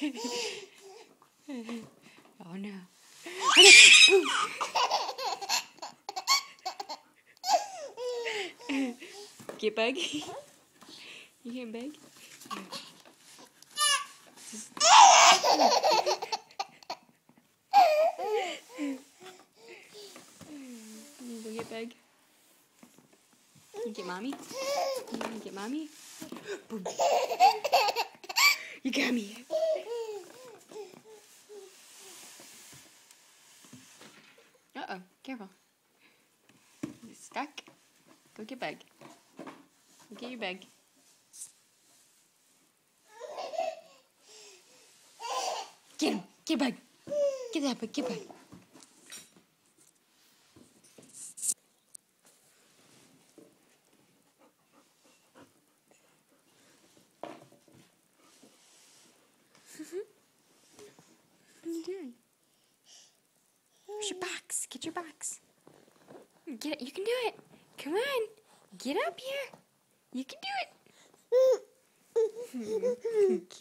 oh no. Oh, no. Get bug. you getting bug? Go get bug. You get mommy? You get mommy? You got me. Uh oh, careful. You stuck? Go get bug. Go get your bag. Get him. Get bug. Get that bug. Get bug. What are you doing? Where's your box? Get your box. Get it. You can do it. Come on. Get up here. You can do it.